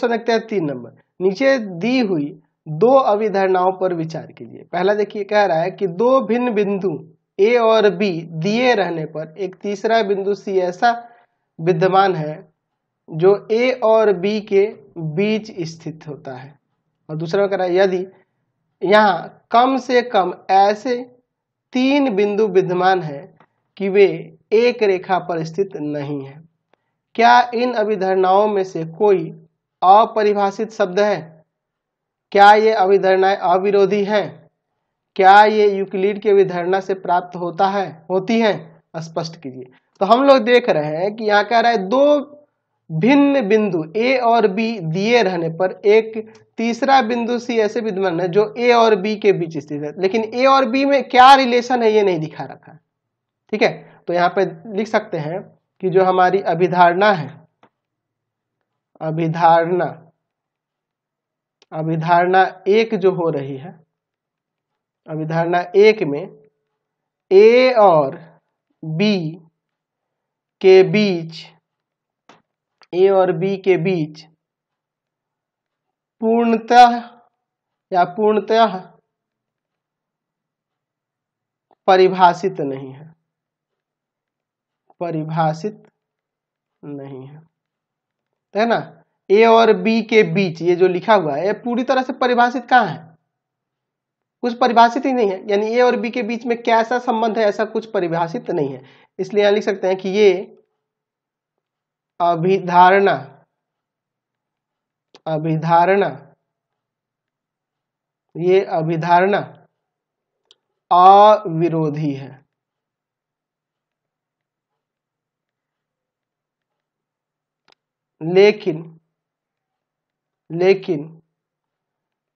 Question देखते हैं तीन नंबर। नीचे दी हुई दो अभिधारणाओं पर विचार कीजिए। पहला देखिए, कह रहा है कि दो भिन्न बिंदु ए और बी दिए रहने पर एक तीसरा बिंदु सी ऐसा विद्यमान है जो ए और बी के बीच स्थित होता है। और दूसरा कह रहा है, यदि यहाँ कम से कम ऐसे तीन बिंदु विद्यमान है कि वे एक रेखा पर स्थित नहीं है, क्या इन अभिधारणाओं में से कोई अपरिभाषित शब्द है। क्या ये अभिधारणाएँ अविरोधी हैं? क्या ये यूक्लिड की अभिधारणा से प्राप्त होता है? होती हैं। स्पष्ट कीजिए। तो हम लोग देख रहे हैं कि यहाँ कह रहा है दो भिन्न बिंदु ए और बी दिए रहने पर एक तीसरा बिंदु सी ऐसे विद्यमान है जो ए और बी के बीच स्थित है। लेकिन ए और बी में क्या रिलेशन है ये नहीं दिखा रखा ठीक है? तो यहाँ पे लिख सकते हैं कि जो हमारी अभिधारणा है अभिधारणा। अभिधारणा एक जो हो रही है, अभिधारणा एक में ए और बी के बीच ए और बी के बीच पूर्णतः या पूर्णतः परिभाषित नहीं है। परिभाषित नहीं है। है ना? ए और बी के बीच ये जो लिखा हुआ है पूरी तरह से परिभाषित कहाँ है? कुछ परिभाषित ही नहीं है। यानी ए और बी के बीच में कैसा संबंध है, ऐसा कुछ परिभाषित नहीं है। इसलिए यहाँ लिख सकते हैं कि ये अभिधारणा अभिधारणा, ये अभिधारणा अविरोधी है। लेकिन लेकिन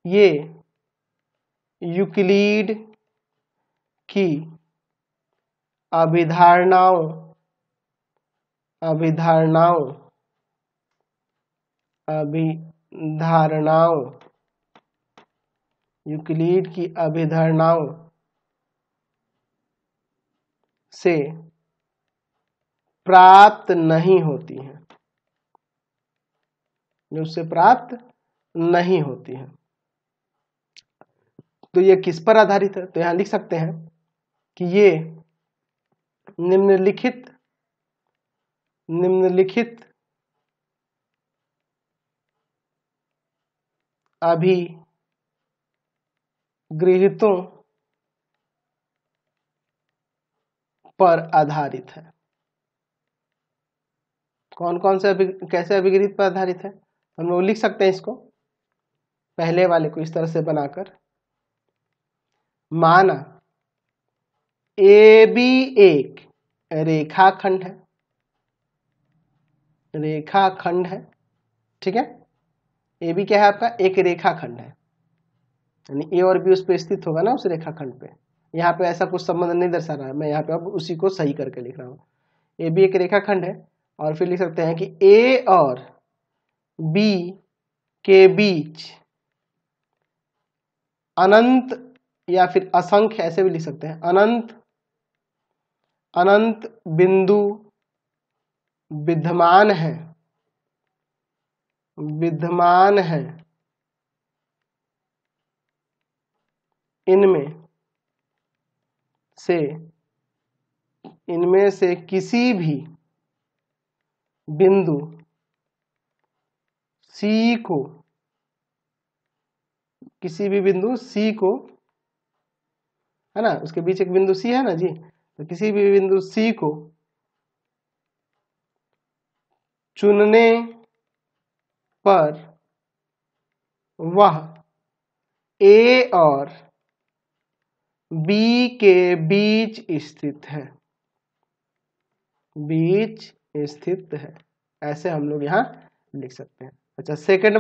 ये यूक्लिड की अभिधारणाओं अभिधारणाओं अभिधारणाओं, यूक्लिड की अभिधारणाओं से प्राप्त नहीं होती हैं। जो उससे प्राप्त नहीं होती है। तो ये किस पर आधारित है? तो यहाँ लिख सकते हैं कि ये निम्नलिखित निम्नलिखित अभी गृहितों पर आधारित है। कौन कौन से अभि, कैसे अभिगृहित पर आधारित है? हम लोग लिख सकते हैं इसको। पहले वाले को इस तरह से बनाकर। माना, ए बी एक, रेखाखंड है। रेखाखंड है, ठीक है? ए बी क्या है आपका? एक रेखाखंड है। यानी ए और बी उस पर स्थित होगा ना, उस रेखाखंड पे। यहाँ पे ऐसा कुछ संबंध नहीं दर्शा रहा। है मैं यहाँ पे अब उसी को सही करके लिख रहा हूँ। ए बी एक रेखाखंड है, और फिर लिख सकते हैं कि ए और बी के बीच अनंत या फिर असंख्य ऐसे भी लिख सकते हैं। अनंत अनंत बिंदु विद्यमान है। विद्यमान है। इनमें से इनमें से किसी भी बिंदु सी को, किसी भी बिंदु सी को, है ना? उसके बीच एक बिंदु सी है ना? जी। तो किसी भी बिंदु सी को चुनने पर वह ए और बी के बीच स्थित है। बीच स्थित है। ऐसे हम लोग यहाँ लिख सकते हैं। अच्छा सेकंड